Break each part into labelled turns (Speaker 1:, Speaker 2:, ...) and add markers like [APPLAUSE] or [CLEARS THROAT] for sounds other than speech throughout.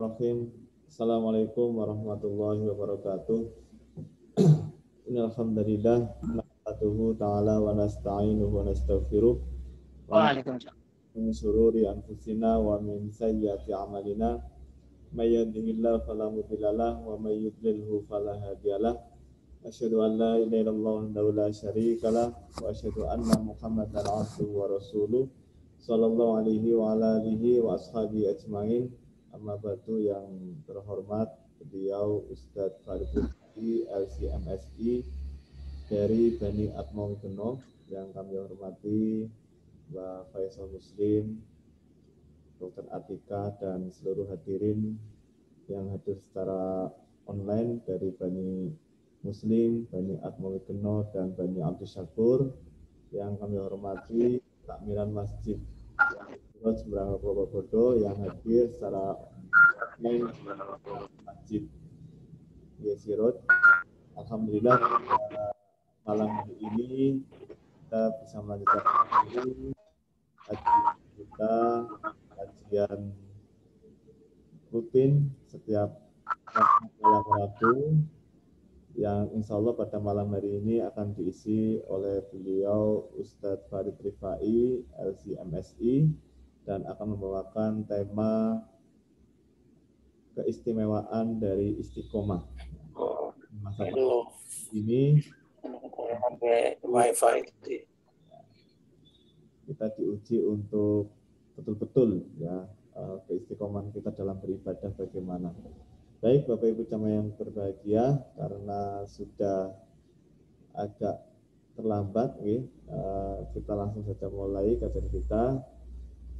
Speaker 1: Bismillahirrahmanirrahim. Assalamualaikum warahmatullahi wabarakatuh. [CLEARS THROAT] Innalhamdulillah nahmaduhu ta'ala wa nasta'inuhu wa nastaghfiruh.
Speaker 2: Waalaikumsalam.
Speaker 1: Min syururi anfusina wa min sayyiati a'malina. May yahdihillahu fala mudhillalah wa may yudlilhu fala hadiyalah. Asyhadu an la ilaha illallah wahdahu la syarikalah wa asyhadu anna Muhammadan abduhu wa rasuluh sallallahu alaihi wa ala alihi wa ashabihi ajmain. Amma batu yang terhormat beliau Ustadz Farid LCMSI dari Bani Atmong Geno yang kami hormati Mbak Faisal Muslim, Dr. Atika dan seluruh hadirin yang hadir secara online dari Bani Muslim, Bani Atmong Geno dan Bani Abdul Syakur yang kami hormati takmiran masjid Terus seberang Bodo yang hadir secara online masjid Yesirot. Alhamdulillah malam hari ini kita bisa melanjutkan kajian kita kajian rutin setiap malam Rabu yang insya Allah pada malam hari ini akan diisi oleh beliau Ustadz Farid Rifai, LCMSI, dan akan membawakan tema keistimewaan dari istiqomah. Masa ini
Speaker 2: wifi
Speaker 1: kita diuji untuk betul-betul ya keistiqomahan kita dalam beribadah bagaimana. Baik Bapak Ibu jamaah yang berbahagia karena sudah agak terlambat nih, kita langsung saja mulai kajian kita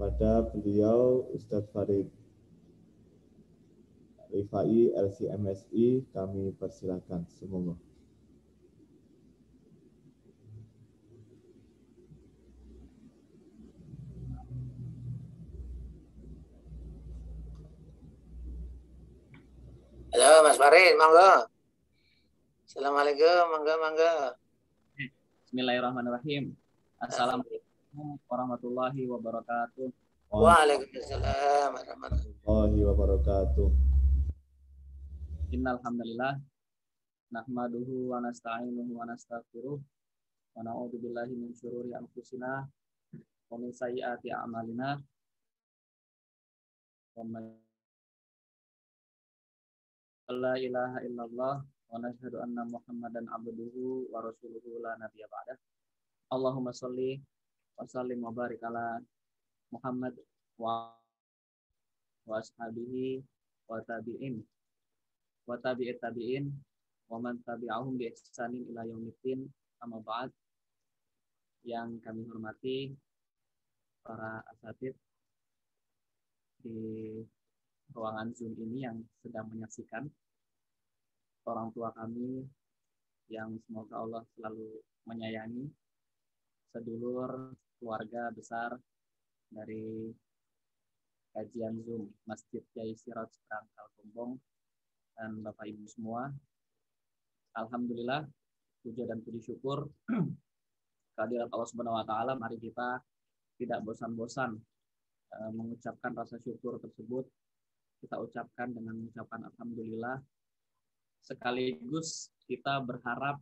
Speaker 1: pada beliau Ustadz Farid Rifai LCMSI kami persilakan semoga.
Speaker 2: Halo Mas Farid, monggo. Assalamualaikum, monggo, monggo.
Speaker 3: Bismillahirrahmanirrahim. Assalamualaikum warahmatullahi wabarakatuh.
Speaker 2: Waalaikumsalam warahmatullahi
Speaker 1: wabarakatuh.
Speaker 3: Innal hamdalillah nahmaduhu wa nasta'inuhu wa nastaghfiruh wa na'udzu billahi min syururi anfusina wa min sayyiati a'malina. La ilaha illallah wa nashhadu anna Muhammadan abduhu wa rasuluhu la nabiyya ba'dah. Allahumma shalli wa sallim wa barik ala Muhammad wa wa ashabihi wa tabi'in wa tabi'it tabi'in wa man tabi'ahum bi ihsanin ila yaumiddin. Amma ba'd. Yang kami hormati para asatid di ruangan Zoom ini yang sedang menyaksikan orang tua kami yang semoga Allah selalu menyayangi sedulur keluarga besar dari kajian Zoom Masjid Kiai Siraj Perangkal Gombong dan Bapak Ibu semua. Alhamdulillah, puja dan puji syukur [CLEARS THROAT] kehadirat Allah Subhanahu wa taala mari kita tidak bosan-bosan mengucapkan rasa syukur tersebut kita ucapkan dengan mengucapkan alhamdulillah sekaligus kita berharap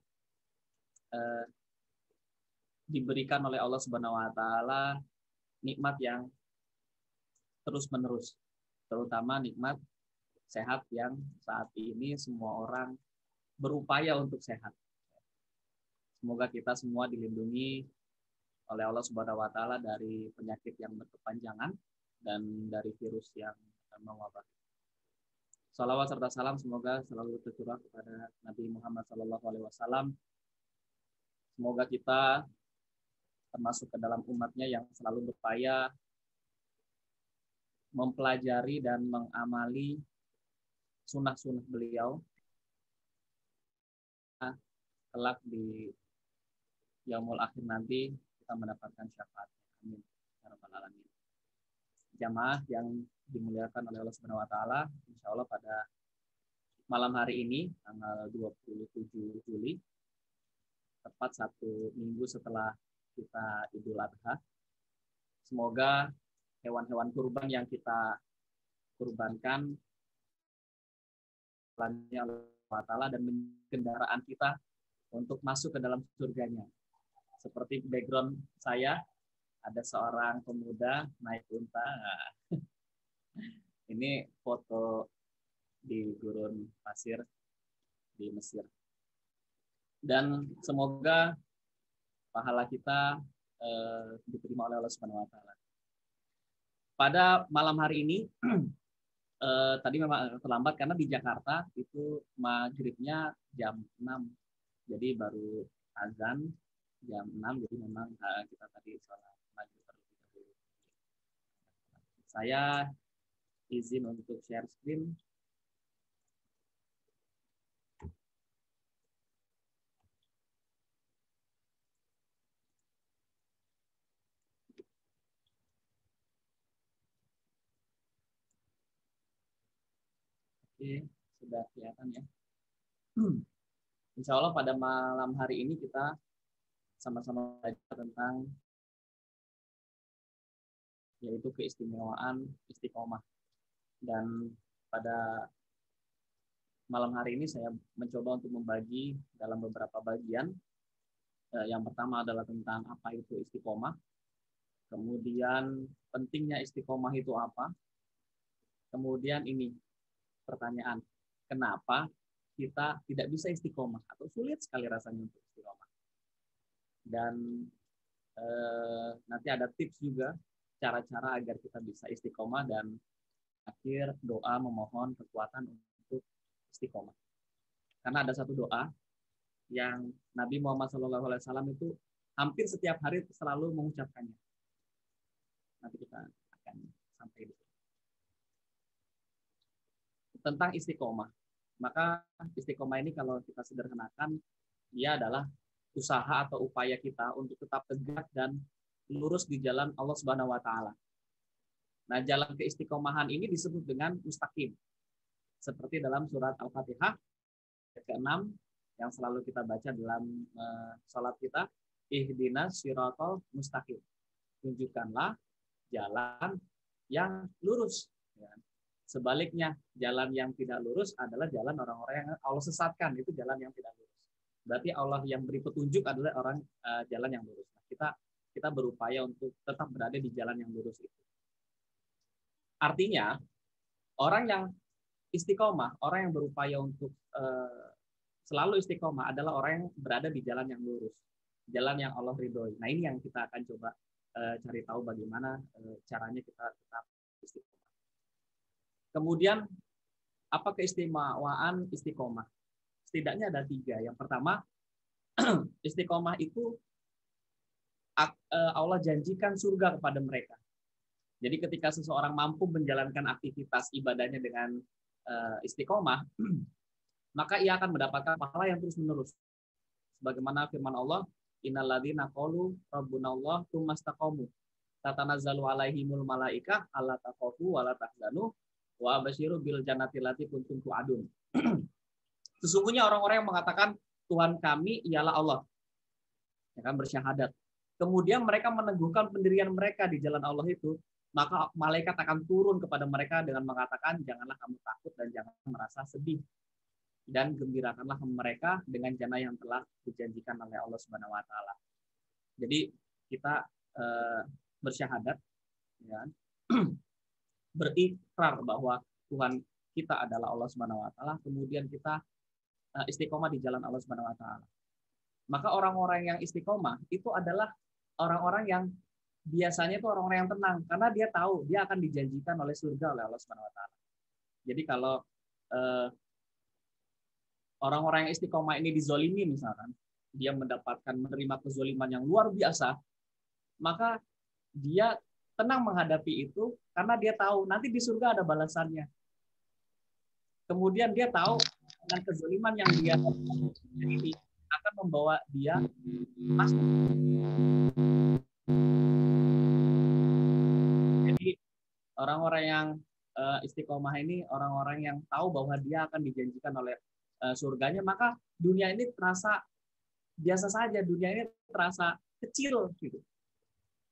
Speaker 3: eh, diberikan oleh Allah Subhanahu wa taala nikmat yang terus-menerus, terutama nikmat sehat yang saat ini semua orang berupaya untuk sehat. Semoga kita semua dilindungi oleh Allah Subhanahu wa taala dari penyakit yang berkepanjangan dan dari virus yang mewabah. Salawat serta salam semoga selalu tercurah kepada Nabi Muhammad SAW. Semoga kita termasuk ke dalam umatnya yang selalu berupaya mempelajari dan mengamali sunnah-sunnah beliau kelak di yaumul akhir nanti kita mendapatkan syafaat. Amin. Ya alamin. Jamaah yang dimuliakan oleh Allah Subhanahu wa taala, insya Allah pada malam hari ini tanggal 27 Juli tepat satu minggu setelah kita Idul Adha. Semoga hewan-hewan kurban yang kita kurbankan jalannya Allah dan kendaraan kita untuk masuk ke dalam surganya. Seperti background saya, ada seorang pemuda naik unta. [LAUGHS] Ini foto di gurun pasir di Mesir. Dan semoga pahala kita eh, diterima oleh Allah Subhanahu wa taala. Pada malam hari ini [CLEARS THROAT] eh, tadi memang terlambat karena di Jakarta itu maghribnya jam 6. Jadi baru azan jam 6 jadi memang eh, kita tadi sholat maghrib terlebih dahulu. Saya izin untuk share screen Oke, sudah kelihatan ya. [CLEARS THROAT] Insya Allah pada malam hari ini kita sama-sama belajar tentang yaitu keistimewaan istiqomah. Dan pada malam hari ini saya mencoba untuk membagi dalam beberapa bagian. Eh, yang pertama adalah tentang apa itu istiqomah. Kemudian pentingnya istiqomah itu apa. Kemudian ini pertanyaan, kenapa kita tidak bisa istiqomah atau sulit sekali rasanya untuk istiqomah. Dan eh, nanti ada tips juga cara-cara agar kita bisa istiqomah dan akhir doa memohon kekuatan untuk istiqomah. Karena ada satu doa yang Nabi Muhammad SAW itu hampir setiap hari selalu mengucapkannya. Nanti kita akan sampai di tentang istiqomah. Maka istiqomah ini kalau kita sederhanakan, dia adalah usaha atau upaya kita untuk tetap tegak dan lurus di jalan Allah Subhanahu wa taala. Nah, jalan keistiqomahan ini disebut dengan mustaqim. Seperti dalam surat Al-Fatihah ke-6 yang selalu kita baca dalam uh, salat kita, ihdinas siratal mustaqim. Tunjukkanlah jalan yang lurus. Ya. Sebaliknya, jalan yang tidak lurus adalah jalan orang-orang yang Allah sesatkan. Itu jalan yang tidak lurus. Berarti Allah yang beri petunjuk adalah orang uh, jalan yang lurus. Nah, kita kita berupaya untuk tetap berada di jalan yang lurus itu. Artinya, orang yang istiqomah, orang yang berupaya untuk uh, selalu istiqomah adalah orang yang berada di jalan yang lurus, jalan yang Allah ridhoi. Nah ini yang kita akan coba uh, cari tahu bagaimana uh, caranya kita tetap istiqomah. Kemudian apa keistimewaan istiqomah? Setidaknya ada tiga. Yang pertama, [CLEARS THROAT] istiqomah itu eh, Allah janjikan surga kepada mereka. Jadi ketika seseorang mampu menjalankan aktivitas ibadahnya dengan eh, istiqomah, [CLEARS THROAT] maka ia akan mendapatkan pahala yang terus-menerus. Sebagaimana firman Allah, Innalladzina qalu rabbunallah tsumastaqamu tatanazzalu alaihimul malaikah alla takhafu wa wa basyiru bil jannati lati kuntum tu'adun. [CLEARS THROAT] Sesungguhnya orang-orang yang mengatakan Tuhan kami ialah Allah. Ya kan bersyahadat. Kemudian mereka meneguhkan pendirian mereka di jalan Allah itu, maka malaikat akan turun kepada mereka dengan mengatakan janganlah kamu takut dan jangan merasa sedih dan gembirakanlah mereka dengan jannah yang telah dijanjikan oleh Allah Subhanahu wa taala. Jadi kita eh, bersyahadat ya [CLEARS THROAT] berikrar bahwa Tuhan kita adalah Allah Subhanahu wa taala, kemudian kita eh, istiqomah di jalan Allah Subhanahu wa taala. Maka orang-orang yang istiqomah itu adalah orang-orang yang biasanya itu orang-orang yang tenang karena dia tahu dia akan dijanjikan oleh surga oleh Allah Subhanahu wa taala. Jadi kalau eh, orang-orang yang istiqomah ini dizolimi misalkan, dia mendapatkan menerima kezoliman yang luar biasa, maka dia tenang menghadapi itu karena dia tahu nanti di surga ada balasannya. Kemudian dia tahu dengan kezaliman yang dia ini akan membawa dia masuk. Jadi orang-orang yang uh, istiqomah ini orang-orang yang tahu bahwa dia akan dijanjikan oleh uh, surganya, maka dunia ini terasa biasa saja, dunia ini terasa kecil gitu.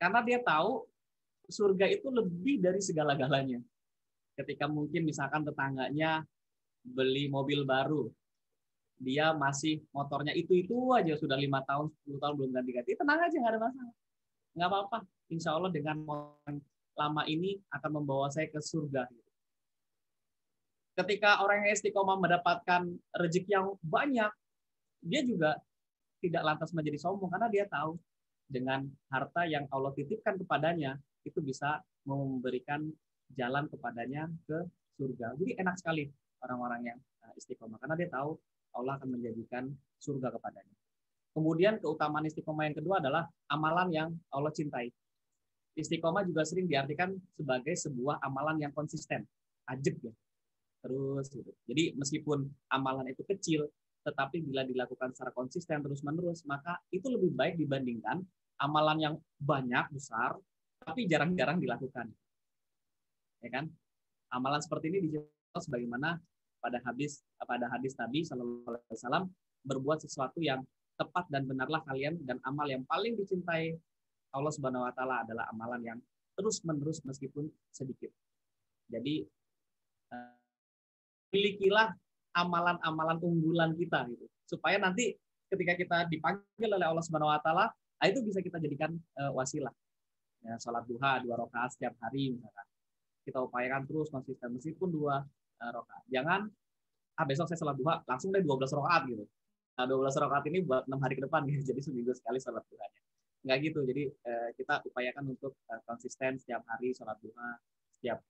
Speaker 3: Karena dia tahu surga itu lebih dari segala-galanya. Ketika mungkin misalkan tetangganya beli mobil baru, dia masih motornya itu itu aja sudah lima tahun 10 tahun belum ganti-ganti tenang aja nggak ada masalah. Nggak apa-apa. Insya Allah dengan lama ini akan membawa saya ke surga. Ketika orang yang istiqomah mendapatkan rezeki yang banyak dia juga tidak lantas menjadi sombong karena dia tahu dengan harta yang Allah titipkan kepadanya itu bisa memberikan jalan kepadanya ke surga jadi enak sekali orang-orang yang eh, istiqomah karena dia tahu Allah akan menjadikan surga kepadanya. Kemudian keutamaan istiqomah yang kedua adalah amalan yang Allah cintai. Istiqomah juga sering diartikan sebagai sebuah amalan yang konsisten, ajib ya. Terus gitu. Jadi meskipun amalan itu kecil, tetapi bila dilakukan secara konsisten terus-menerus, maka itu lebih baik dibandingkan amalan yang banyak, besar, tapi jarang-jarang dilakukan. Ya kan? Amalan seperti ini dijelaskan sebagaimana pada hadis pada hadis Nabi Shallallahu Alaihi Wasallam berbuat sesuatu yang tepat dan benarlah kalian dan amal yang paling dicintai Allah Subhanahu Wa Taala adalah amalan yang terus menerus meskipun sedikit. Jadi uh, milikilah amalan-amalan unggulan kita gitu supaya nanti ketika kita dipanggil oleh Allah Subhanahu Wa Taala itu bisa kita jadikan uh, wasilah. Ya, sholat duha dua rakaat setiap hari misalkan kita upayakan terus konsisten meskipun dua uh, rokaat. Jangan ah besok saya sholat duha langsung deh 12 rokaat gitu. Nah, 12 rokaat ini buat enam hari ke depan gitu. [LAUGHS] Jadi seminggu sekali sholat duhanya. Enggak gitu. Jadi uh, kita upayakan untuk uh, konsisten setiap hari sholat duha, setiap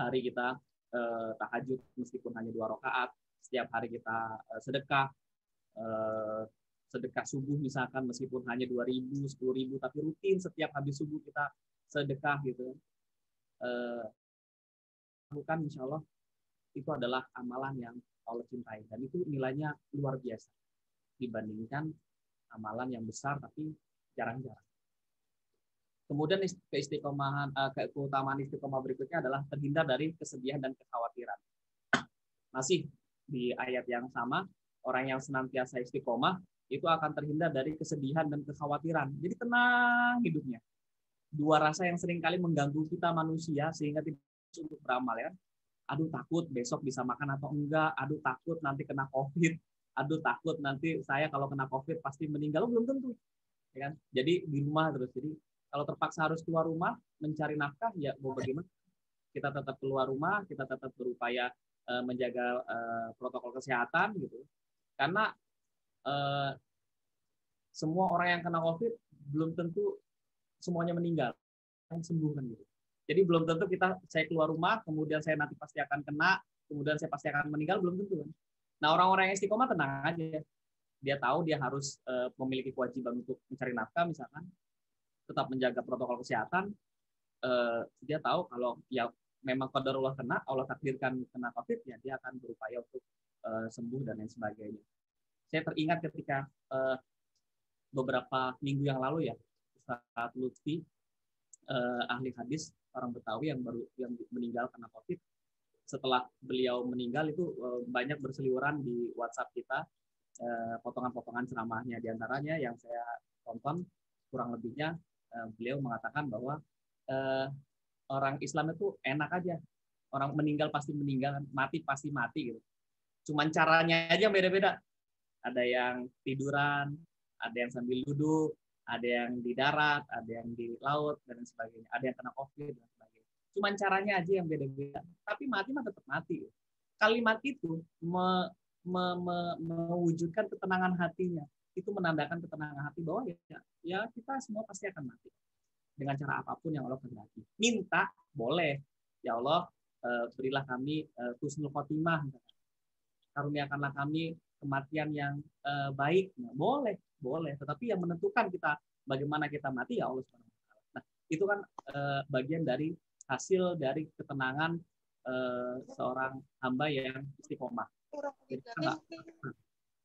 Speaker 3: hari kita uh, tahajud meskipun hanya dua rokaat, setiap hari kita uh, sedekah, uh, sedekah subuh misalkan meskipun hanya 2000, 10.000 tapi rutin setiap habis subuh kita sedekah gitu. Uh, bukan insya Allah itu adalah amalan yang Allah cintai dan itu nilainya luar biasa dibandingkan amalan yang besar tapi jarang-jarang. Kemudian keistiqomahan eh, keutamaan istiqomah berikutnya adalah terhindar dari kesedihan dan kekhawatiran. Masih di ayat yang sama, orang yang senantiasa istiqomah itu akan terhindar dari kesedihan dan kekhawatiran. Jadi tenang hidupnya. Dua rasa yang sering kali mengganggu kita manusia sehingga tidak untuk beramal ya aduh takut besok bisa makan atau enggak, aduh takut nanti kena COVID, aduh takut nanti saya kalau kena COVID pasti meninggal, belum tentu. Ya kan? Jadi di rumah terus. Jadi kalau terpaksa harus keluar rumah mencari nafkah, ya mau bagaimana? Kita tetap keluar rumah, kita tetap berupaya uh, menjaga uh, protokol kesehatan gitu. Karena uh, semua orang yang kena COVID belum tentu semuanya meninggal, yang sembuh kan gitu. Jadi belum tentu kita saya keluar rumah, kemudian saya nanti pasti akan kena, kemudian saya pasti akan meninggal, belum tentu kan. Nah orang-orang yang istiqomah tenang aja. Dia tahu dia harus uh, memiliki kewajiban untuk mencari nafkah misalkan, tetap menjaga protokol kesehatan. Uh, dia tahu kalau ya memang Allah kena, Allah takdirkan kena COVID, ya dia akan berupaya untuk uh, sembuh dan lain sebagainya. Saya teringat ketika uh, beberapa minggu yang lalu ya, saat Lutfi, uh, ahli hadis, orang Betawi yang baru yang meninggal karena COVID. Setelah beliau meninggal itu eh, banyak berseliweran di WhatsApp kita eh, potongan-potongan ceramahnya di antaranya yang saya tonton kurang lebihnya eh, beliau mengatakan bahwa orang Islam itu enak aja. Orang meninggal pasti meninggal, mati pasti mati gitu. Cuman caranya aja beda-beda. Ada yang tiduran, ada yang sambil duduk, ada yang di darat, ada yang di laut dan sebagainya, ada yang kena covid dan sebagainya. Cuman caranya aja yang beda-beda. Tapi mati mah tetap mati. Kalimat itu me, me, me, mewujudkan ketenangan hatinya. Itu menandakan ketenangan hati bahwa ya, ya kita semua pasti akan mati dengan cara apa pun yang Allah kehendaki. Minta boleh, ya Allah eh, berilah kami eh, husnul khotimah, karuniakanlah kami kematian yang uh, baik, nah, boleh, boleh. Tetapi yang menentukan kita bagaimana kita mati ya Allah Subhanahu Nah, itu kan uh, bagian dari hasil dari ketenangan uh, seorang hamba yang istiqomah. Jadi kita nggak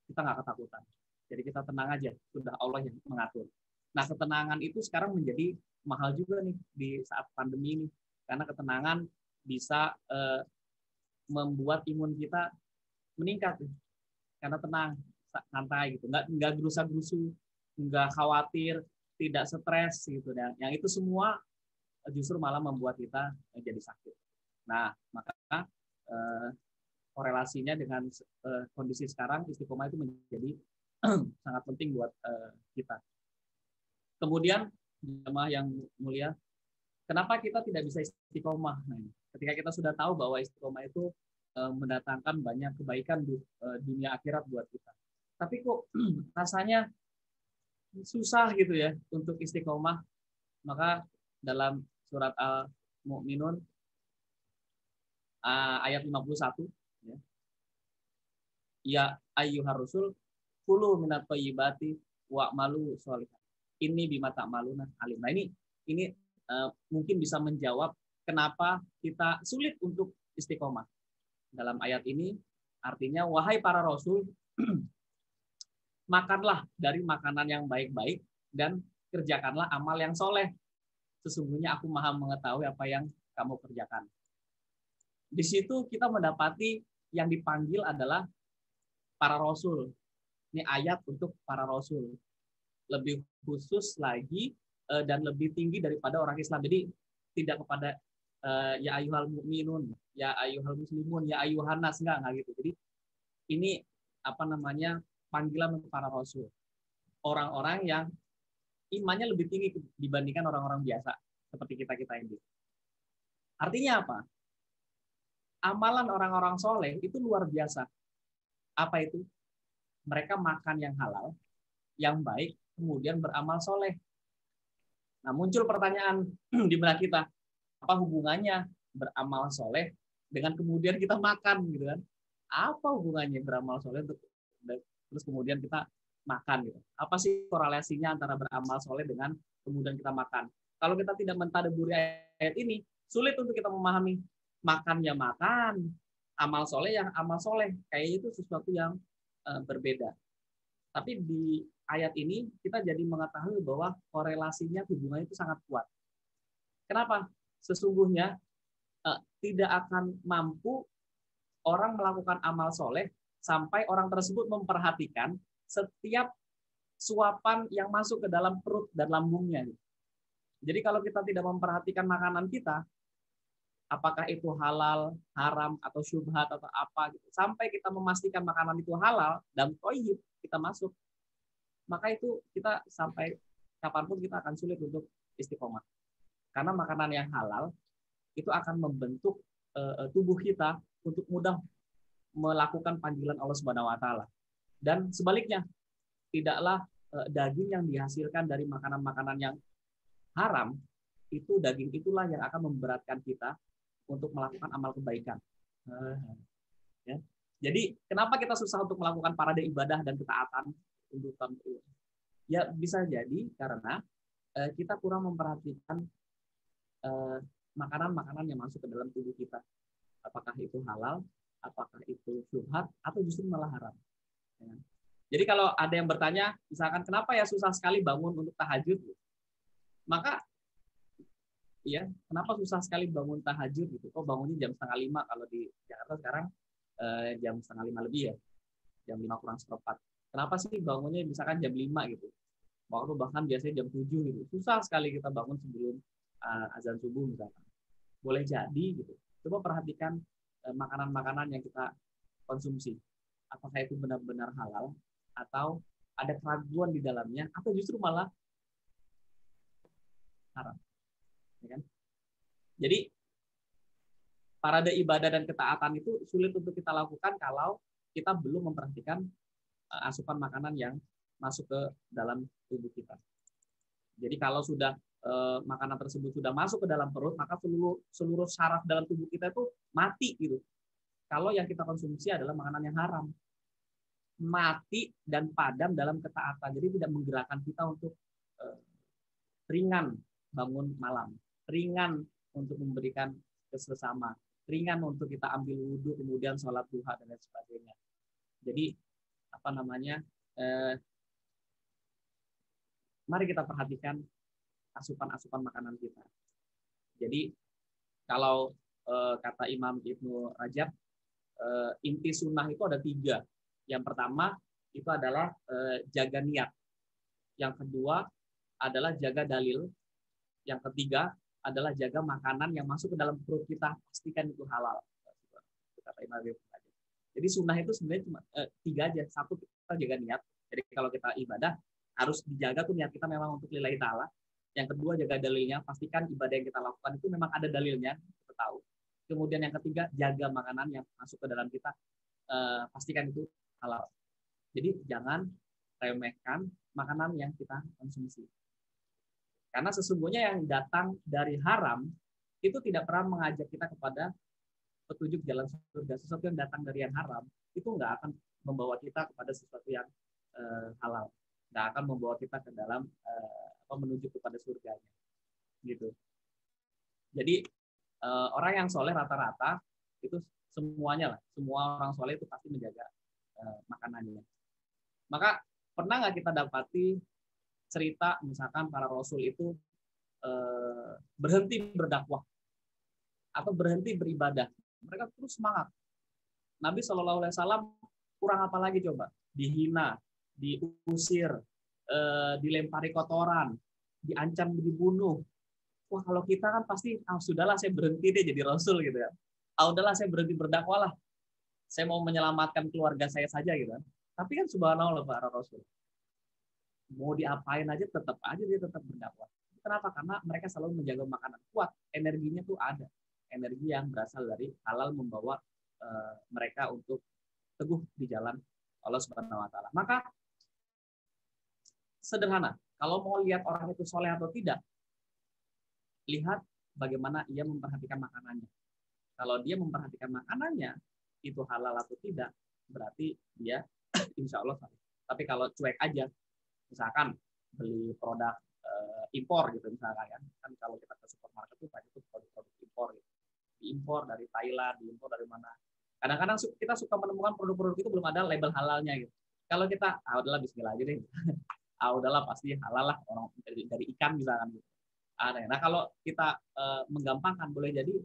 Speaker 3: kita nggak ketakutan. Jadi kita tenang aja, sudah Allah yang mengatur. Nah, ketenangan itu sekarang menjadi mahal juga nih di saat pandemi ini, karena ketenangan bisa uh, membuat imun kita meningkat karena tenang santai gitu nggak nggak gerusa gerusu nggak khawatir tidak stres gitu dan yang itu semua justru malah membuat kita jadi sakit nah maka eh, korelasi korelasinya dengan uh, kondisi sekarang istiqomah itu menjadi [CLEARS THROAT] sangat penting buat uh, kita. Kemudian jemaah yang mulia, kenapa kita tidak bisa istiqomah? Nah, ketika kita sudah tahu bahwa istiqomah itu mendatangkan banyak kebaikan di uh, dunia akhirat buat kita. Tapi kok [CLEARS THROAT] rasanya susah gitu ya untuk istiqomah. Maka dalam surat Al-Mu'minun uh, ayat 51 ya. Ya ayyuhar rusul kulu minat thayyibati wa malu sholihan. Ini bima maluna alim. Nah ini ini mungkin bisa menjawab kenapa kita sulit untuk istiqomah. Dalam ayat ini artinya wahai para rasul [CLEARS THROAT] makanlah dari makanan yang baik-baik dan kerjakanlah amal yang soleh. Sesungguhnya aku maha mengetahui apa yang kamu kerjakan. Di situ kita mendapati yang dipanggil adalah para rasul. Ini ayat untuk para rasul. Lebih khusus lagi eh, dan lebih tinggi daripada orang Islam. Jadi tidak kepada eh, ya ayuhal mukminun, ya ayuhal muslimun, ya ayuhan nas enggak enggak gitu. Jadi ini apa namanya panggilan untuk para rasul. Orang-orang yang imannya lebih tinggi dibandingkan orang-orang biasa seperti kita-kita ini. Artinya apa? amalan orang-orang soleh itu luar biasa. Apa itu? Mereka makan yang halal, yang baik, kemudian beramal soleh. Nah, muncul pertanyaan [CLEARS THROAT] di benak kita, apa hubungannya beramal soleh dengan kemudian kita makan, gitu kan? Apa hubungannya beramal soleh untuk terus kemudian kita makan, gitu? Apa sih korelasinya antara beramal soleh dengan kemudian kita makan? Kalau kita tidak mentadaburi ayat ini, sulit untuk kita memahami makan ya makan, amal soleh yang amal soleh. Kayak itu sesuatu yang uh, berbeda. Tapi di ayat ini kita jadi mengetahui bahwa korelasinya hubungannya itu sangat kuat. Kenapa? Sesungguhnya uh, tidak akan mampu orang melakukan amal soleh sampai orang tersebut memperhatikan setiap suapan yang masuk ke dalam perut dan lambungnya. Jadi kalau kita tidak memperhatikan makanan kita, apakah itu halal, haram atau syubhat atau apa gitu. Sampai kita memastikan makanan itu halal dan toyib kita masuk, maka itu kita sampai kapan pun kita akan sulit untuk istiqomah. Karena makanan yang halal itu akan membentuk uh, tubuh kita untuk mudah melakukan panggilan Allah Subhanahu wa taala. Dan sebaliknya, tidaklah uh, daging yang dihasilkan dari makanan-makanan yang haram itu daging itulah yang akan memberatkan kita untuk melakukan amal kebaikan. Ya. Jadi kenapa kita susah untuk melakukan parade ibadah dan ketaatan tuntutan Ya bisa jadi karena kita kurang memperhatikan makanan-makanan yang masuk ke dalam tubuh kita. Apakah itu halal, apakah itu syubhat, atau justru malah haram. Ya. Jadi kalau ada yang bertanya, misalkan kenapa ya susah sekali bangun untuk tahajud, maka Iya, kenapa susah sekali bangun tahajud gitu? Kok bangunnya jam setengah lima kalau di Jakarta sekarang eh, jam setengah lima lebih ya, jam lima kurang seperempat. Kenapa sih bangunnya misalkan jam lima gitu? Waktu bahkan biasanya jam tujuh gitu. Susah sekali kita bangun sebelum uh, azan subuh misalkan. Boleh jadi gitu. Coba perhatikan eh, makanan-makanan yang kita konsumsi. Apakah itu benar-benar halal atau ada keraguan di dalamnya atau justru malah haram. Ya kan? Jadi parade ibadah dan ketaatan itu sulit untuk kita lakukan kalau kita belum memperhatikan eh, asupan makanan yang masuk ke dalam tubuh kita. Jadi kalau sudah eh, makanan tersebut sudah masuk ke dalam perut, maka seluruh seluruh saraf dalam tubuh kita itu mati gitu. Kalau yang kita konsumsi adalah makanan yang haram, mati dan padam dalam ketaatan. Jadi tidak menggerakkan kita untuk eh, ringan bangun malam ringan untuk memberikan kesesama, ringan untuk kita ambil wudhu kemudian sholat duha dan lain sebagainya. Jadi apa namanya? Eh, mari kita perhatikan asupan-asupan makanan kita. Jadi kalau eh, kata Imam Ibnu Rajab, eh, inti sunnah itu ada tiga. Yang pertama itu adalah eh, jaga niat. Yang kedua adalah jaga dalil. Yang ketiga adalah jaga makanan yang masuk ke dalam perut kita, pastikan itu halal. Jadi sunnah itu sebenarnya cuma eh, tiga aja. Satu kita jaga niat. Jadi kalau kita ibadah harus dijaga tuh niat kita memang untuk lillahi taala. Yang kedua jaga dalilnya, pastikan ibadah yang kita lakukan itu memang ada dalilnya, kita tahu. Kemudian yang ketiga jaga makanan yang masuk ke dalam kita, eh, pastikan itu halal. Jadi jangan remehkan makanan yang kita konsumsi. Karena sesungguhnya yang datang dari haram itu tidak pernah mengajak kita kepada petunjuk jalan surga. Sesuatu yang datang dari yang haram itu nggak akan membawa kita kepada sesuatu yang uh, halal, nggak akan membawa kita ke dalam uh, apa menuju kepada surganya, gitu. Jadi uh, orang yang soleh rata-rata itu semuanya lah, semua orang soleh itu pasti menjaga uh, makanannya. Maka pernah nggak kita dapati cerita misalkan para rasul itu eh, berhenti berdakwah? Atau berhenti beribadah? Mereka terus semangat. Nabi Shallallahu Alaihi Wasallam kurang apa lagi coba? Dihina diusir eh, dilempari kotoran diancam dibunuh wah kalau kita kan pasti ah sudahlah saya berhenti deh jadi rasul gitu ya ah udahlah saya berhenti berdakwah lah saya mau menyelamatkan keluarga saya saja gitu kan tapi kan subhanallah para rasul. Mau diapain aja tetap aja dia tetap berdakwah. Kenapa? Karena mereka selalu menjaga makanan kuat. Energinya tuh ada. Energi yang berasal dari halal membawa uh, mereka untuk teguh di jalan Allah Subhanahu wa taala. Maka sederhana, kalau mau lihat orang itu soleh atau tidak, lihat bagaimana ia memperhatikan makanannya. Kalau dia memperhatikan makanannya, itu halal atau tidak, berarti dia [COUGHS] insya Allah Tapi kalau cuek aja, misalkan beli produk uh, impor gitu misalkan kan, kan kalau kita ke supermarket itu banyak tuh produk-produk impor gitu. Diimpor dari Thailand, diimpor dari mana. Kadang-kadang kita suka menemukan produk-produk itu belum ada label halalnya gitu. Kalau kita, ah udahlah Bismillah aja deh. [LAUGHS] ah udahlah pasti halal lah orang dari, dari ikan misalkan gitu. Ada. Nah kalau kita uh, menggampangkan boleh jadi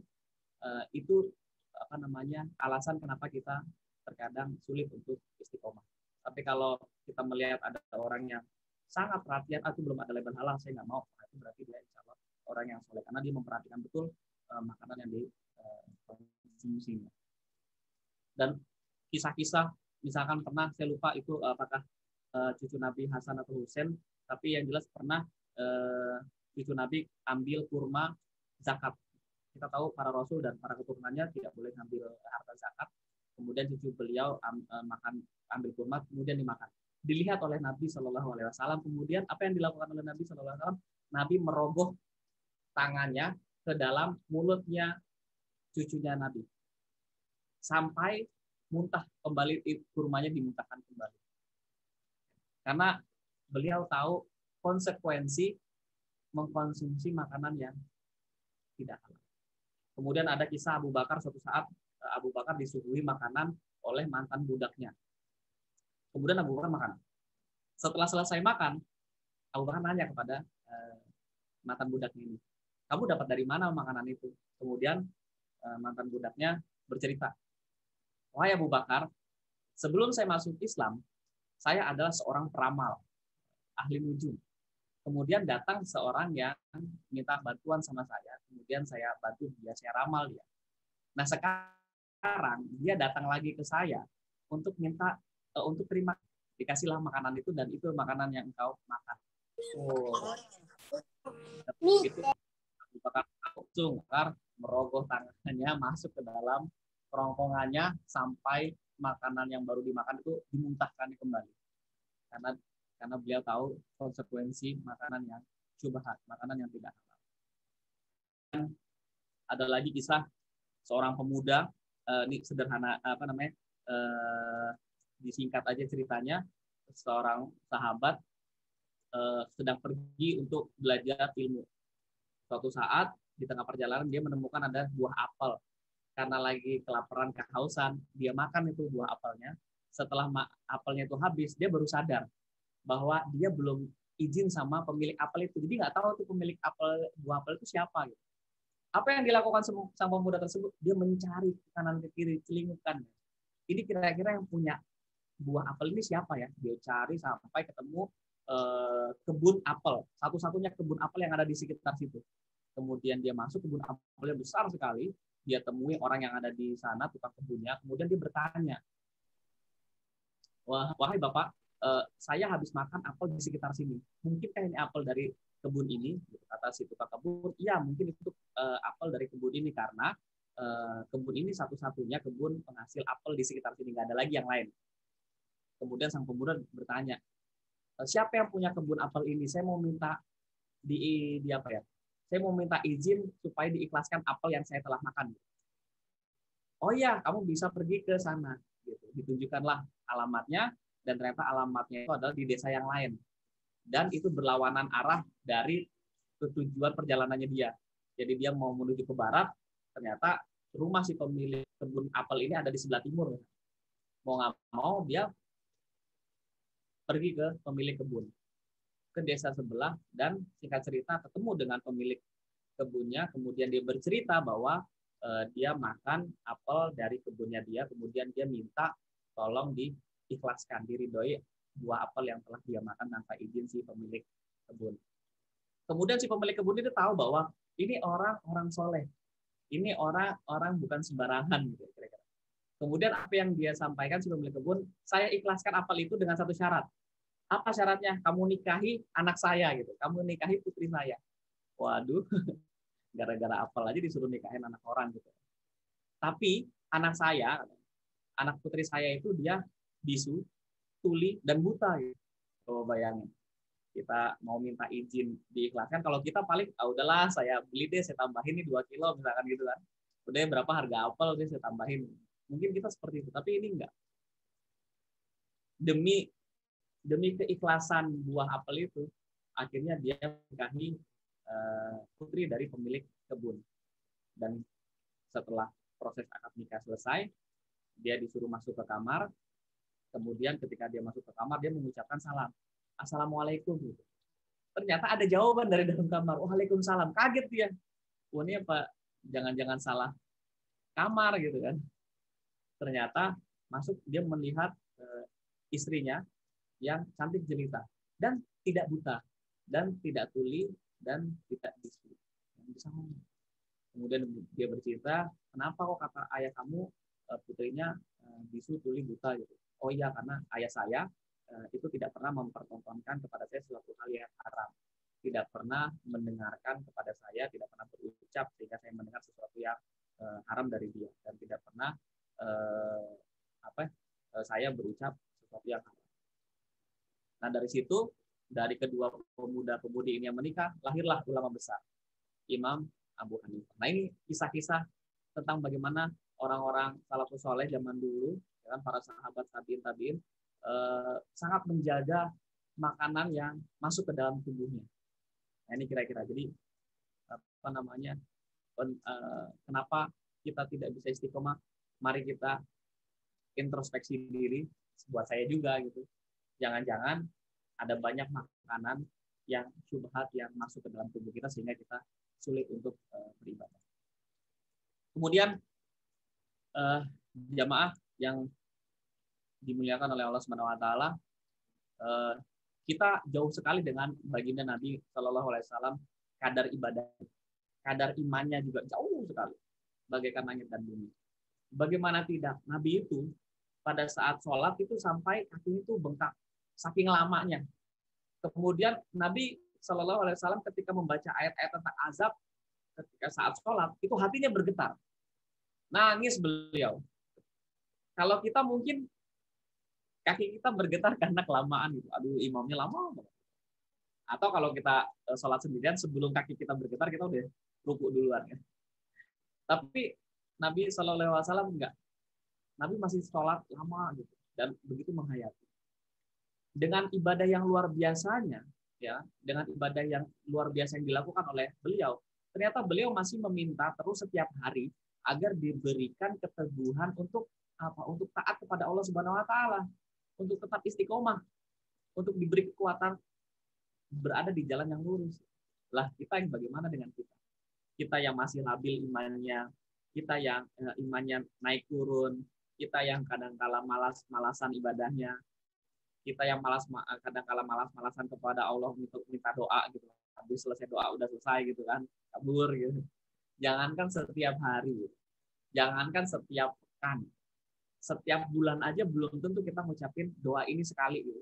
Speaker 3: uh, itu apa namanya alasan kenapa kita terkadang sulit untuk istiqomah. Tapi kalau kita melihat ada orang yang sangat perhatian, aku belum ada label halal, saya nggak mau. Nah, itu berarti dia insya Allah orang yang soleh karena dia memperhatikan betul uh, makanan yang dikonsumsinya. Uh, Dan kisah-kisah, misalkan pernah saya lupa itu apakah uh, cucu Nabi Hasan atau Husain, tapi yang jelas pernah uh, cucu Nabi ambil kurma zakat. Kita tahu para rasul dan para keturunannya tidak boleh ambil harta zakat, kemudian cucu beliau uh, makan ambil kurma kemudian dimakan. Dilihat oleh Nabi Shallallahu Alaihi Wasallam. Kemudian apa yang dilakukan oleh Nabi Shallallahu Alaihi Wasallam? Nabi merogoh tangannya ke dalam mulutnya cucunya Nabi. Sampai muntah kembali kurmanya dimuntahkan kembali karena beliau tahu konsekuensi mengkonsumsi makanan yang tidak halal. Kemudian ada kisah Abu Bakar suatu saat Abu Bakar disuguhi makanan oleh mantan budaknya. Kemudian Abu Bakar makan. Setelah selesai makan, Abu Bakar nanya kepada eh, mantan budaknya ini, kamu dapat dari mana makanan itu? Kemudian eh, mantan budaknya bercerita, wahai Abu Bakar, sebelum saya masuk Islam, saya adalah seorang peramal, ahli nujum. Kemudian datang seorang yang minta bantuan sama saya, kemudian saya bantu dia, saya ramal dia. Nah sekarang dia datang lagi ke saya untuk minta uh, untuk terima dikasihlah makanan itu dan itu makanan yang engkau makan. Oh. Itu bakar langsung merogoh tangannya masuk ke dalam kerongkongannya sampai makanan yang baru dimakan itu dimuntahkan kembali. Karena karena beliau tahu konsekuensi makanan yang syubhat, makanan yang tidak halal. Ada lagi kisah seorang pemuda uh, ini sederhana apa namanya uh, disingkat aja ceritanya seorang sahabat uh, sedang pergi untuk belajar ilmu suatu saat di tengah perjalanan dia menemukan ada buah apel karena lagi kelaparan kehausan dia makan itu buah apelnya setelah apelnya itu habis dia baru sadar bahwa dia belum izin sama pemilik apel itu jadi nggak tahu tuh pemilik apel buah apel itu siapa gitu apa yang dilakukan sang pemuda tersebut? Dia mencari ke kanan ke kiri, celingupkan. Ini kira-kira yang punya buah apel ini siapa ya? Dia cari sampai ketemu eh, kebun apel, satu-satunya kebun apel yang ada di sekitar situ. Kemudian dia masuk kebun apel yang besar sekali, dia temui orang yang ada di sana, tukang kebunnya, kemudian dia bertanya, Wah, wahai Bapak, uh, saya habis makan apel di sekitar sini. Mungkinkah ini apel dari kebun ini? Kata si tukang kebun, iya mungkin itu uh, apel dari kebun ini karena uh, kebun ini satu-satunya kebun penghasil apel di sekitar sini, nggak ada lagi yang lain. Kemudian sang pemuda bertanya, siapa yang punya kebun apel ini? Saya mau minta di, di apa ya? Saya mau minta izin supaya diikhlaskan apel yang saya telah makan. Oh iya, kamu bisa pergi ke sana. Gitu. Ditunjukkanlah alamatnya dan ternyata alamatnya itu adalah di desa yang lain dan itu berlawanan arah dari tujuan perjalanannya dia jadi dia mau menuju ke barat ternyata rumah si pemilik kebun apel ini ada di sebelah timur mau nggak mau dia pergi ke pemilik kebun ke desa sebelah dan singkat cerita ketemu dengan pemilik kebunnya kemudian dia bercerita bahwa uh, dia makan apel dari kebunnya dia kemudian dia minta tolong diikhlaskan diridoi buah apel yang telah dia makan tanpa izin si pemilik kebun. Kemudian si pemilik kebun itu tahu bahwa ini orang orang soleh, ini orang orang bukan sembarangan gitu kira-kira. Kemudian apa yang dia sampaikan si pemilik kebun, saya ikhlaskan apel itu dengan satu syarat. Apa syaratnya? Kamu nikahi anak saya gitu. Kamu nikahi putri saya. Waduh, [LAUGHS] gara-gara apel aja disuruh nikahin anak orang gitu. Tapi anak saya, anak putri saya itu dia bisu, tuli, dan buta. Gitu. Coba bayangin. Kita mau minta izin diikhlaskan. Kalau kita paling, ah udahlah saya beli deh, saya tambahin nih 2 kilo misalkan gitu kan. Udah berapa harga apel sih saya tambahin. Mungkin kita seperti itu, tapi ini enggak. Demi demi keikhlasan buah apel itu, akhirnya dia menikahi uh, putri dari pemilik kebun. Dan setelah proses akad nikah selesai, dia disuruh masuk ke kamar. Kemudian ketika dia masuk ke kamar, dia mengucapkan salam. Assalamualaikum. Gitu. Ternyata ada jawaban dari dalam kamar. Waalaikumsalam. Kaget dia. Wah ini apa? Jangan-jangan salah kamar gitu kan. Ternyata masuk dia melihat uh, istrinya yang cantik jelita dan tidak buta dan tidak tuli dan tidak bisu. Kemudian dia bercerita, kenapa kok kata ayah kamu Eh, putrinya eh, bisu tuli buta gitu. Oh iya karena ayah saya eh, itu tidak pernah mempertontonkan kepada saya suatu hal yang haram. Tidak pernah mendengarkan kepada saya, tidak pernah berucap sehingga saya mendengar sesuatu yang haram dari dia dan tidak pernah apa saya berucap sesuatu yang haram. Nah dari situ dari kedua pemuda-pemudi ini yang menikah lahirlah ulama besar Imam Abu Hanifah. Nah ini kisah-kisah tentang bagaimana orang-orang salafus soleh zaman dulu, ya kan, para sahabat tabiin tabiin eh, sangat menjaga makanan yang masuk ke dalam tubuhnya. Nah, ini kira-kira. Jadi apa namanya? Pen, eh, kenapa kita tidak bisa istiqomah? Mari kita introspeksi diri. Buat saya juga gitu. Jangan-jangan ada banyak makanan yang syubhat yang masuk ke dalam tubuh kita sehingga kita sulit untuk uh, beribadah. Kemudian uh, jamaah yang dimuliakan oleh Allah Subhanahu wa taala uh, kita jauh sekali dengan baginda Nabi Shallallahu alaihi wasallam kadar ibadah kadar imannya juga jauh sekali bagaikan langit dan bumi. Bagaimana tidak? Nabi itu pada saat sholat itu sampai kakinya itu bengkak saking lamanya kemudian Nabi Shallallahu alaihi wasallam ketika membaca ayat-ayat tentang azab ketika saat sholat itu hatinya bergetar Nangis beliau. Kalau kita mungkin kaki kita bergetar [LAUGHS] karena kelamaan gitu. Aduh, imamnya lama. Atau kalau kita eh, sholat sendirian sebelum kaki kita bergetar kita udah rukuk duluan ya. Tapi Nabi Shallallahu Alaihi Wasallam enggak. Nabi masih sholat lama gitu dan begitu menghayati. Dengan ibadah yang luar biasanya, ya, dengan ibadah yang luar biasa yang dilakukan oleh beliau, ternyata beliau masih meminta terus setiap hari agar diberikan keteguhan untuk apa? Untuk taat kepada Allah Subhanahu wa taala, untuk tetap istiqomah, untuk diberi kekuatan berada di jalan yang lurus. Lah kita yang bagaimana dengan kita? Kita yang masih labil imannya, kita yang eh, imannya naik turun, kita yang kadang-kala malas-malasan ibadahnya, kita yang malas kadang-kala malas-malasan kepada Allah untuk minta doa gitu. Habis selesai doa udah selesai gitu kan, kabur gitu. Jangankan setiap hari, jangankan setiap pekan, setiap bulan aja belum tentu kita ngucapin doa ini sekali gitu.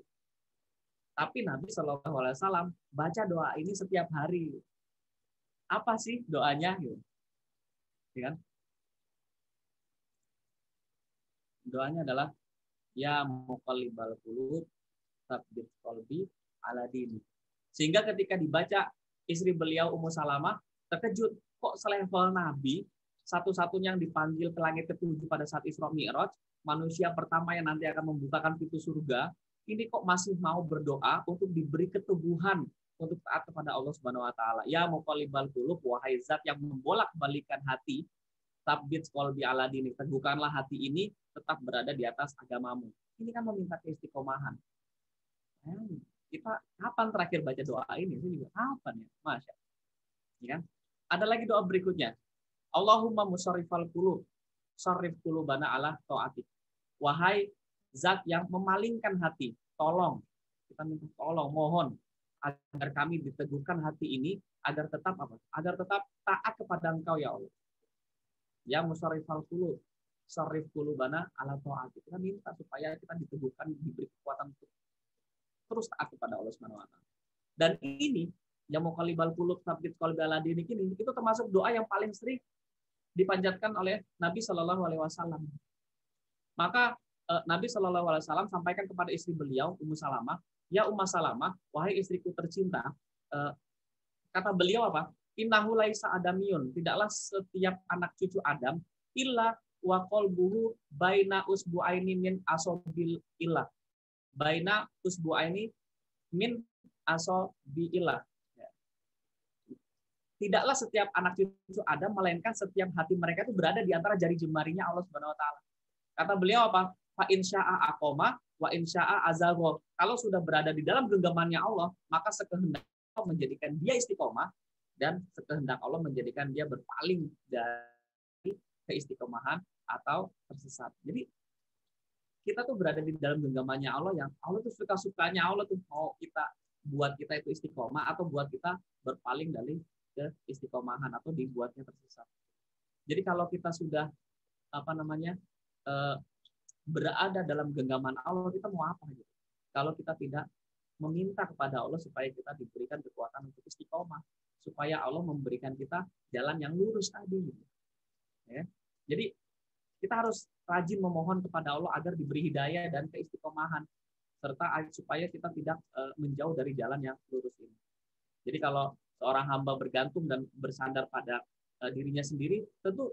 Speaker 3: Tapi Nabi Shallallahu Alaihi Wasallam baca doa ini setiap hari. Apa sih doanya? Gitu. Ya kan? Doanya adalah ya muqallibal qulub tabbit qalbi ala dini. Sehingga ketika dibaca istri beliau Ummu Salamah terkejut kok selevel Nabi satu-satunya yang dipanggil ke langit ketujuh pada saat Isra Mi'raj, manusia pertama yang nanti akan membukakan pintu surga, ini kok masih mau berdoa untuk diberi keteguhan untuk taat kepada Allah Subhanahu wa taala. Ya muqallibal qulub wahai zat yang membolak-balikan hati, tabbit qalbi ala dini, teguhkanlah hati ini tetap berada di atas agamamu. Ini kan meminta keistiqomahan. kita kapan terakhir baca doa ini? Saya juga kapan ya? Masya. Ya? Ada lagi doa berikutnya. Allahumma musarrifal qulub, sarrif qulubana ala taatik. Wahai zat yang memalingkan hati, tolong kita minta tolong, mohon agar kami diteguhkan hati ini agar tetap apa? Agar tetap taat kepada Engkau ya Allah. Ya musarrifal qulub, sarrif qulubana ala taatik. Kita minta supaya kita diteguhkan, diberi kekuatan untuk terus taat kepada Allah Subhanahu wa taala. Dan ini yang mau kalibal kulub sabit aladini ini itu termasuk doa yang paling sering dipanjatkan oleh Nabi Shallallahu Alaihi Wasallam. Maka eh, Nabi Shallallahu Alaihi Wasallam sampaikan kepada istri beliau Ummu Salamah, ya Ummu Salamah, wahai istriku tercinta, eh, kata beliau apa? Innahu laisa adamiyun, tidaklah setiap anak cucu Adam illa wa qalbuhu baina usbu'aini min asobil ilah. Baina usbu'aini min asobi ilah tidaklah setiap anak cucu Adam melainkan setiap hati mereka itu berada di antara jari jemarinya Allah Subhanahu wa taala. Kata beliau apa? Fa insya'a aqoma wa insya'a azago. Kalau sudah berada di dalam genggamannya Allah, maka sekehendak menjadikan dia istiqomah dan sekehendak Allah menjadikan dia berpaling dari keistiqomahan atau tersesat. Jadi kita tuh berada di dalam genggamannya Allah yang Allah tuh suka-sukanya Allah tuh mau kita buat kita itu istiqomah atau buat kita berpaling dari ke istiqomahan atau dibuatnya tersesat. Jadi kalau kita sudah apa namanya eh, berada dalam genggaman Allah, kita mau apa gitu? Kalau kita tidak meminta kepada Allah supaya kita diberikan kekuatan untuk istiqomah, supaya Allah memberikan kita jalan yang lurus tadi. Ya. Jadi kita harus rajin memohon kepada Allah agar diberi hidayah dan keistiqomahan serta supaya kita tidak eh, menjauh dari jalan yang lurus ini. Jadi kalau seorang hamba bergantung dan bersandar pada uh, dirinya sendiri, tentu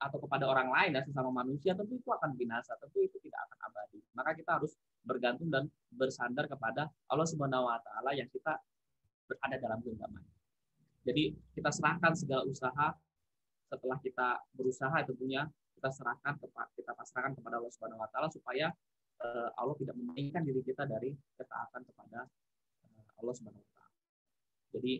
Speaker 3: atau kepada orang lain ya sesama manusia tentu itu akan binasa, tentu itu tidak akan abadi. Maka kita harus bergantung dan bersandar kepada Allah Subhanahu wa taala yang kita berada dalam genggaman. Jadi kita serahkan segala usaha setelah kita berusaha tentunya kita serahkan kita pasrahkan kepada Allah Subhanahu wa taala supaya uh, Allah tidak memainkan diri kita dari ketaatan kepada uh, Allah Subhanahu wa taala. Jadi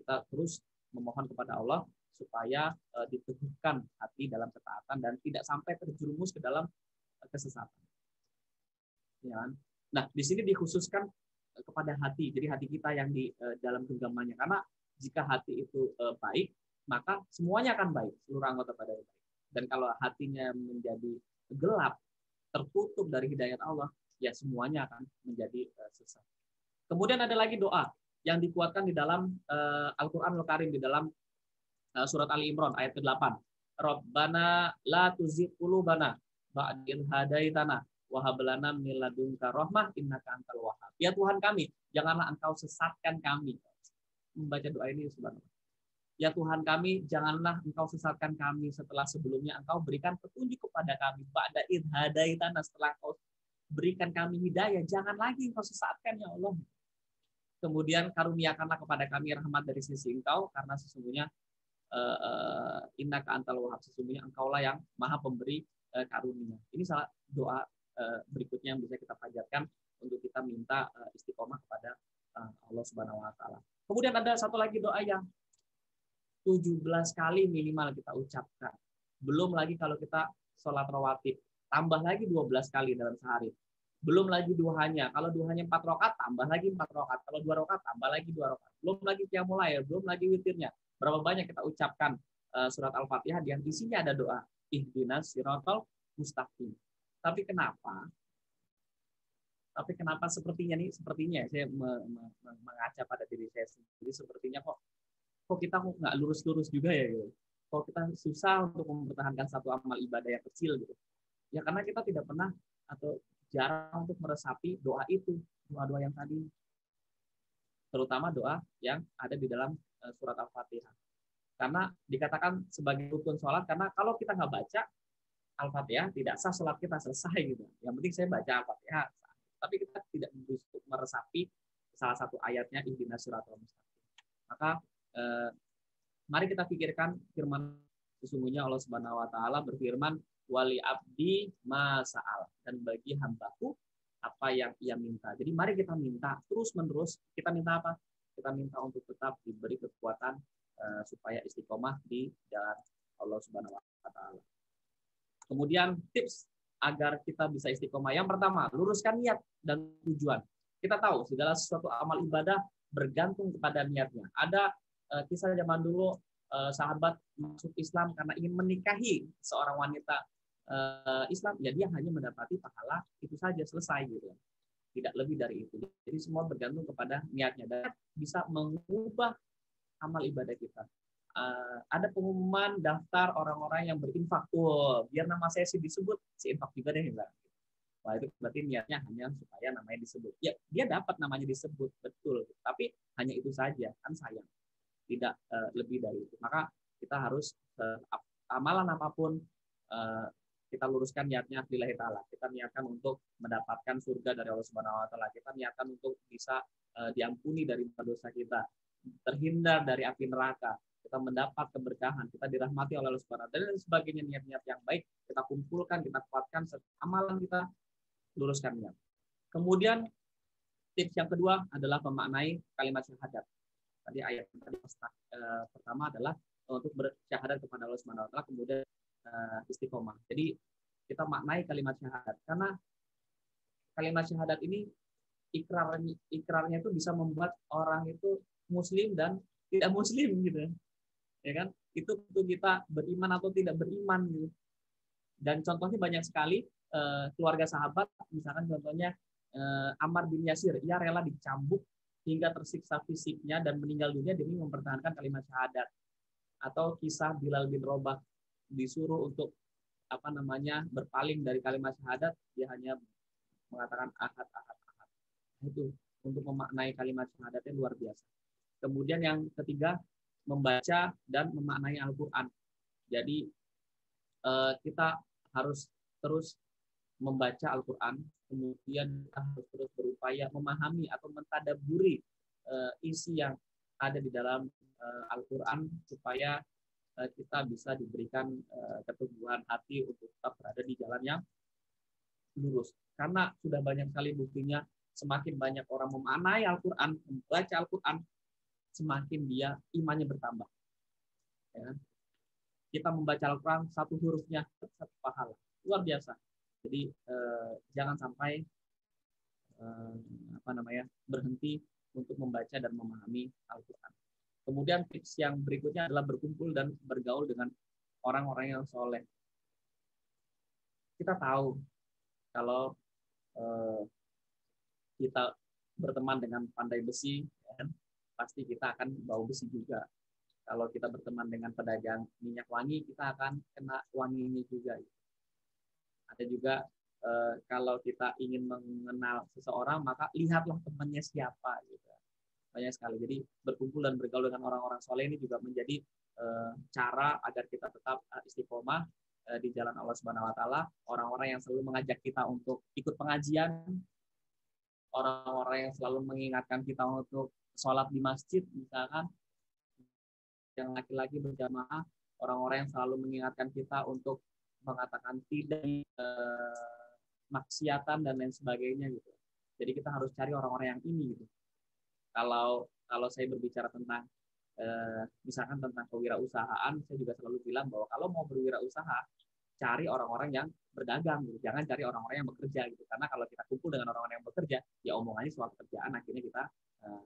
Speaker 3: kita terus memohon kepada Allah supaya uh, diteguhkan hati dalam ketaatan dan tidak sampai terjerumus ke dalam kesesatan. Ya kan? Nah, di sini dikhususkan kepada hati. Jadi hati kita yang di dalam genggamannya karena jika hati itu uh, baik, maka semuanya akan baik, seluruh anggota pada baik. Dan kalau hatinya menjadi gelap, tertutup dari hidayat Allah, ya semuanya akan menjadi uh, sesat. Kemudian ada lagi doa yang dikuatkan di dalam uh, Al-Qur'an Al-Karim di dalam uh, surat Ali Imran ayat ke-8. Rabbana la tuzigh qulubana ba'dil hadaitana wa hab lana min ladunka rahmah innaka antal wahhab. Ya Tuhan kami, janganlah Engkau sesatkan kami. Membaca doa ini subhanallah. Ya Tuhan kami, janganlah Engkau sesatkan kami setelah sebelumnya Engkau berikan petunjuk kepada kami. Ba'da id hadaitana setelah Engkau berikan kami hidayah, jangan lagi Engkau sesatkan ya Allah. Kemudian karuniakanlah kepada kami rahmat dari sisi Engkau karena sesungguhnya uh, inna antal wahab sesungguhnya Engkaulah yang maha pemberi uh, karunia. Ini salah doa uh, berikutnya yang bisa kita panjatkan untuk kita minta uh, istiqomah kepada uh, Allah Subhanahu wa taala. Kemudian ada satu lagi doa yang 17 kali minimal kita ucapkan. Belum lagi kalau kita sholat rawatib, tambah lagi 12 kali dalam sehari belum lagi duhanya. Kalau duhanya empat rokat, tambah lagi empat rokat. Kalau dua rokat, tambah lagi dua rokat. Belum lagi mulai, belum lagi witirnya. Berapa banyak kita ucapkan uh, surat Al-Fatihah yang isinya ada doa. Ihdinas sirotol mustaqim. Tapi kenapa? Tapi kenapa sepertinya nih, sepertinya saya mengaca pada diri saya sendiri, sepertinya kok kok kita kok nggak lurus-lurus juga ya gitu. Kok kita susah untuk mempertahankan satu amal ibadah yang kecil gitu. Ya karena kita tidak pernah atau jarang untuk meresapi doa itu, doa-doa yang tadi. Terutama doa yang ada di dalam eh, surat Al-Fatihah. Karena dikatakan sebagai rukun sholat, karena kalau kita nggak baca Al-Fatihah, tidak sah sholat kita selesai gitu. Yang penting saya baca Al-Fatihah, tapi kita tidak meresapi salah satu ayatnya ihdinas siratal mustaqim. Maka eh, mari kita pikirkan firman sesungguhnya Allah Subhanahu wa taala berfirman wali abdi masaal dan bagi hambaku apa yang ia minta. Jadi mari kita minta terus menerus. Kita minta apa? Kita minta untuk tetap diberi kekuatan eh, supaya istiqomah di jalan Allah Subhanahu wa taala. Kemudian tips agar kita bisa istiqomah. Yang pertama, luruskan niat dan tujuan. Kita tahu segala sesuatu amal ibadah bergantung kepada niatnya. Ada uh, kisah zaman dulu uh, sahabat masuk Islam karena ingin menikahi seorang wanita uh, Islam, ya hanya mendapati pahala itu saja selesai gitu. Tidak lebih dari itu. Jadi semua bergantung kepada niatnya dan bisa mengubah amal ibadah kita. Uh, ada pengumuman daftar orang-orang yang berinfak. Wow, biar nama saya sih disebut si infak juga deh, enggak. Wah itu berarti niatnya hanya supaya namanya disebut. Ya dia dapat namanya disebut betul, tapi hanya itu saja kan sayang. Tidak uh, lebih dari itu. Maka kita harus uh, amalan apa pun uh, kita luruskan niatnya lillahi taala. Kita niatkan untuk mendapatkan surga dari Allah Subhanahu wa taala. Kita niatkan untuk bisa uh, diampuni dari dosa kita, terhindar dari api neraka, kita mendapat keberkahan, kita dirahmati oleh Allah Subhanahu dan sebagainya niat-niat yang baik kita kumpulkan, kita kuatkan amalan kita luruskan niat. Kemudian tips yang kedua adalah memaknai kalimat syahadat. Tadi ayat tadi eh, pertama adalah untuk bersyahadat kepada Allah taala kemudian eh, istiqomah. Jadi kita maknai kalimat syahadat karena kalimat syahadat ini ikrarnya ikrarnya itu bisa membuat orang itu muslim dan tidak muslim gitu ya kan? Itu untuk kita beriman atau tidak beriman gitu. Dan contohnya banyak sekali eh, keluarga sahabat misalkan contohnya eh, Ammar bin Yasir ia rela dicambuk hingga tersiksa fisiknya dan meninggal dunia demi mempertahankan kalimat syahadat. Atau kisah Bilal bin Robah disuruh untuk apa namanya berpaling dari kalimat syahadat dia hanya mengatakan ahad ahad ahad. Itu untuk memaknai kalimat syahadatnya luar biasa. Kemudian yang ketiga membaca dan memaknai Al-Quran. Jadi eh, kita harus terus membaca Al-Quran, kemudian kita harus terus berupaya memahami atau mentadaburi eh, isi yang ada di dalam eh, Al-Quran supaya kita bisa diberikan keteguhan hati untuk tetap berada di jalan yang lurus. Karena sudah banyak sekali buktinya semakin banyak orang memaknai Al-Quran, membaca Al-Quran, semakin dia imannya bertambah. Ya. Kita membaca Al-Quran satu hurufnya satu pahala, luar biasa. Jadi eh, jangan sampai eh, apa namanya berhenti untuk membaca dan memahami Al-Quran. Kemudian tips yang berikutnya adalah berkumpul dan bergaul dengan orang-orang yang soleh. Kita tahu kalau eh, kita berteman dengan pandai besi, ya kan? Pasti kita akan bau besi juga. Kalau kita berteman dengan pedagang minyak wangi, kita akan kena wanginya juga. Ada juga eh, kalau kita ingin mengenal seseorang, maka lihatlah temannya siapa. Gitu. Banyak sekali. Jadi berkumpul dan bergaul dengan orang-orang soleh ini juga menjadi eh, cara agar kita tetap eh, istiqomah eh, di jalan Allah Subhanahu Wa Taala. Orang-orang yang selalu mengajak kita untuk ikut pengajian, orang-orang yang selalu mengingatkan kita untuk sholat di masjid misalkan yang laki-laki berjamaah orang-orang yang selalu mengingatkan kita untuk mengatakan tidak eh, maksiatan dan lain sebagainya gitu. Jadi kita harus cari orang-orang yang ini gitu. Kalau kalau saya berbicara tentang eh, misalkan tentang kewirausahaan, saya juga selalu bilang bahwa kalau mau berwirausaha, cari orang-orang yang berdagang gitu. Jangan cari orang-orang yang bekerja gitu. Karena kalau kita kumpul dengan orang-orang yang bekerja, ya omongannya soal pekerjaan akhirnya kita eh,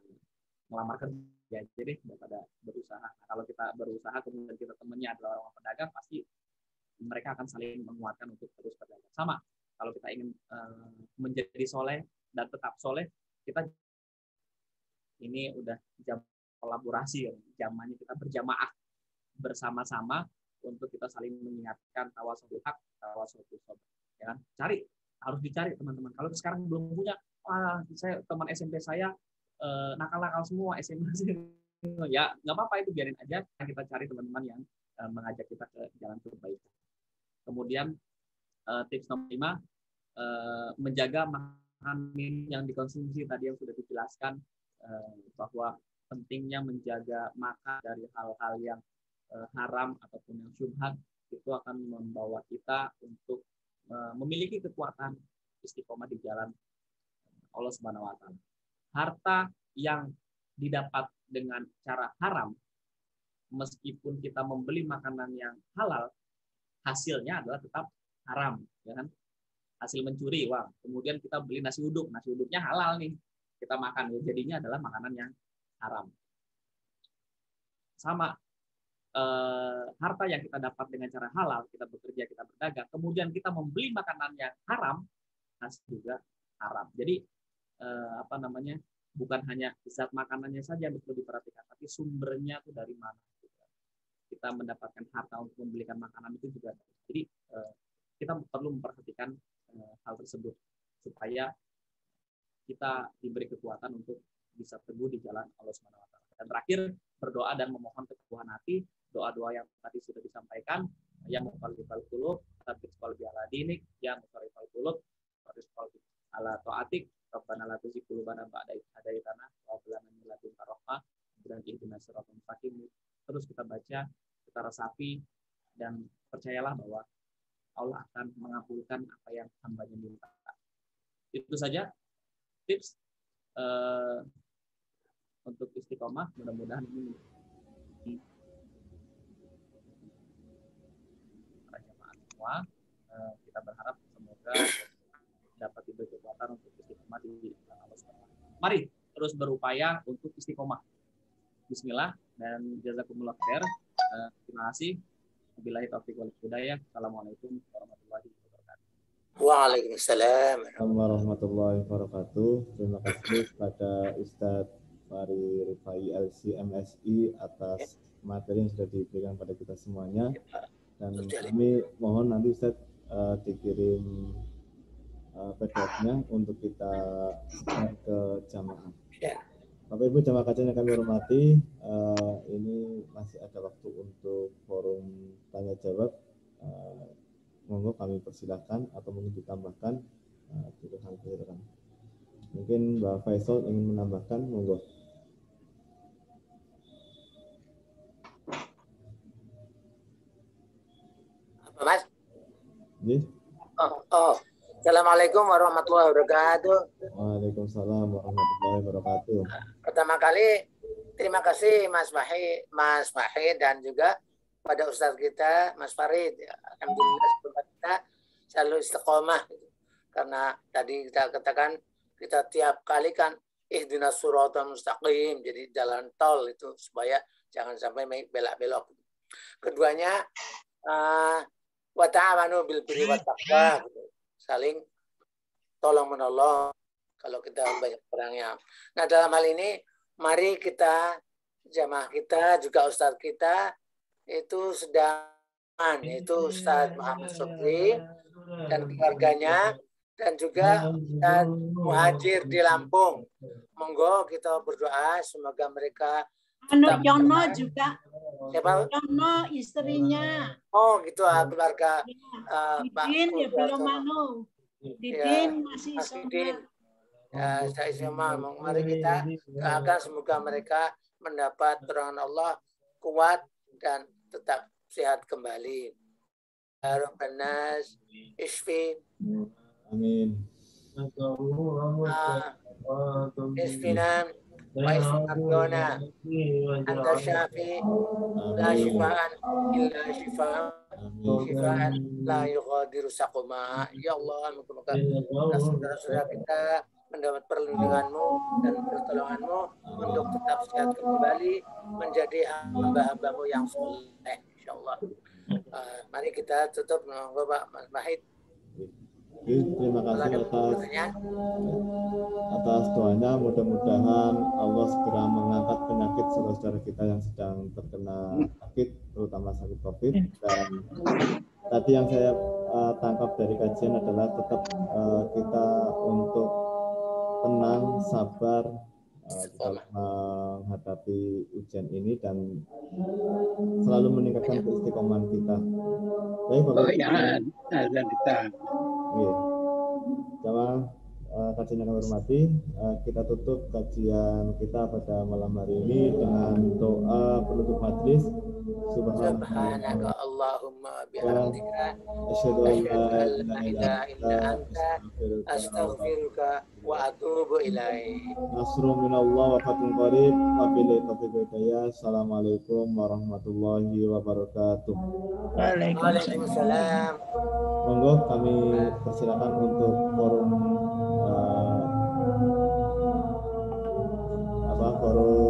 Speaker 3: melamar kerja jadi daripada berusaha. Nah, kalau kita berusaha kemudian kita temennya adalah orang pedagang pasti mereka akan saling menguatkan untuk terus berdagang. Sama kalau kita ingin uh, menjadi soleh dan tetap soleh kita ini udah jam kolaborasi ya zamannya kita berjamaah bersama-sama untuk kita saling mengingatkan tawasul hak tawasul sobat ya kan? cari harus dicari teman-teman kalau sekarang belum punya ah saya teman SMP saya nakal-nakal semua SMA [LAUGHS] ya nggak apa-apa itu biarin aja. Kita cari teman-teman yang eh, mengajak kita ke jalan kebaikan kemudian eh, tips nomor lima eh, menjaga makanan yang dikonsumsi tadi yang sudah dijelaskan eh, bahwa pentingnya menjaga makan dari hal-hal yang eh, haram ataupun yang syubhat itu akan membawa kita untuk eh, memiliki kekuatan istiqomah di jalan Allah Subhanahu wa taala. Harta yang didapat dengan cara haram meskipun kita membeli makanan yang halal hasilnya adalah tetap haram ya kan hasil mencuri wah kemudian kita beli nasi uduk nasi uduknya halal nih kita makan ya jadinya adalah makanan yang haram. Sama eh, harta yang kita dapat dengan cara halal, kita bekerja, kita berdagang, kemudian kita membeli makanan yang haram, hasil juga haram. Jadi eh, apa namanya? Bukan hanya zat makanannya saja yang perlu diperhatikan, tapi sumbernya itu dari mana. Kita mendapatkan harta untuk membelikan makanan itu juga. Jadi eh, kita perlu memperhatikan eh, hal tersebut supaya kita diberi kekuatan untuk bisa teguh di jalan Allah taala. Dan terakhir berdoa dan memohon keteguhan hati, doa-doa yang tadi sudah disampaikan, yang muqallibal qulub, tapi qalbi ala dinik, yang muqallibal qulub, ala taatik, Rabbana la tuzigh qulubana ba'da idh hadaitana wa hab lana min ladunka rahmah dan ihdinas siratal mustaqim. Terus kita baca, kita resapi dan percayalah bahwa Allah akan mengabulkan apa yang hambanya minta. Itu saja tips uh, untuk istiqomah mudah-mudahan ini para jamaah semua eh, kita berharap semoga dapat diberi kekuatan untuk istiqomah di Allah Mari terus berupaya untuk istiqomah. Bismillah dan jazakumullah khair. Eh, terima kasih. Wabillahi taufiq wal hidayah. Assalamualaikum warahmatullahi wabarakatuh.
Speaker 2: Waalaikumsalam
Speaker 1: warahmatullahi wabarakatuh. Terima kasih kepada Ustadz Fari Rifai LCMSI atas materi yang sudah diberikan pada kita semuanya. Dan kami mohon nanti Ustaz uh, dikirim uh, untuk kita ke jamaah. Ya. Bapak Ibu jamaah kajian yang kami hormati, uh, ini masih ada waktu untuk forum tanya jawab. Uh, monggo kami persilahkan atau mungkin ditambahkan uh, hal Mungkin Mbak Faisal ingin menambahkan, monggo.
Speaker 2: Mas? Oh, oh. Assalamualaikum warahmatullahi wabarakatuh.
Speaker 1: Waalaikumsalam warahmatullahi wabarakatuh.
Speaker 2: Pertama kali terima kasih Mas Mahi, Mas Mahi dan juga pada Ustadz kita Mas Farid. Alhamdulillah kita selalu istiqomah karena tadi kita katakan kita tiap kali kan ihdinas suratal mustaqim jadi jalan tol itu supaya jangan sampai belak-belok. Keduanya uh, wa ta'amanu bil birri wa taqwa gitu. Saling tolong menolong kalau kita banyak perangnya. Nah dalam hal ini mari kita jamaah kita juga ustadz kita itu sedang yaitu Ustadz Muhammad Sukri dan keluarganya dan juga Ustadz Muhajir di Lampung. Monggo kita berdoa semoga mereka
Speaker 4: Anu Yono juga.
Speaker 2: Siapa?
Speaker 4: Yono istrinya.
Speaker 2: Oh gitu ah keluarga
Speaker 4: uh, Didin ya belum anu. Didin ya, masih
Speaker 2: Didin. Ya, saya sama. Mari kita doakan semoga mereka mendapat pertolongan Allah kuat dan tetap sehat kembali. Ya Rabbanas, Isfi.
Speaker 1: Amin.
Speaker 2: Uh, Isfinan ويسمعون أنت الشافي لا شفاء إلا شفاء شفاء لا يغادر سقما Ya Allah moga saudara-saudara kita mendapat perlindunganmu dan pertolonganmu untuk tetap sehat kembali menjadi hamba-hambamu yang soleh insya Allah uh, mari kita tutup Bapak Mas Mahid
Speaker 1: Jadi, terima kasih atas
Speaker 2: pertanyaan,
Speaker 1: atas doanya. Mudah-mudahan Allah segera mengangkat penyakit saudara-saudara kita yang sedang terkena sakit terutama sakit covid. Dan tadi yang saya eh, tangkap dari kajian adalah tetap eh, kita untuk tenang sabar eh, dalam menghadapi ujian ini dan selalu meningkatkan keistiqomahan kita baik Bapak
Speaker 5: Oh ya, azan kita.
Speaker 1: Iya. Jamaah eh, kajian yang hormati, eh, kita tutup kajian kita pada malam hari ini dengan doa penutup majlis. Subhanallah.
Speaker 2: Allahumma bihamdika
Speaker 1: asyhadu an la ilaha illa anta astaghfiruka wa atubu ilaik. Nasrun minallah wa fathun qarib wa bil taufiq wal hidayah. Assalamualaikum warahmatullahi wabarakatuh.
Speaker 2: Waalaikumsalam.
Speaker 1: Monggo kami persilakan untuk forum uh, apa forum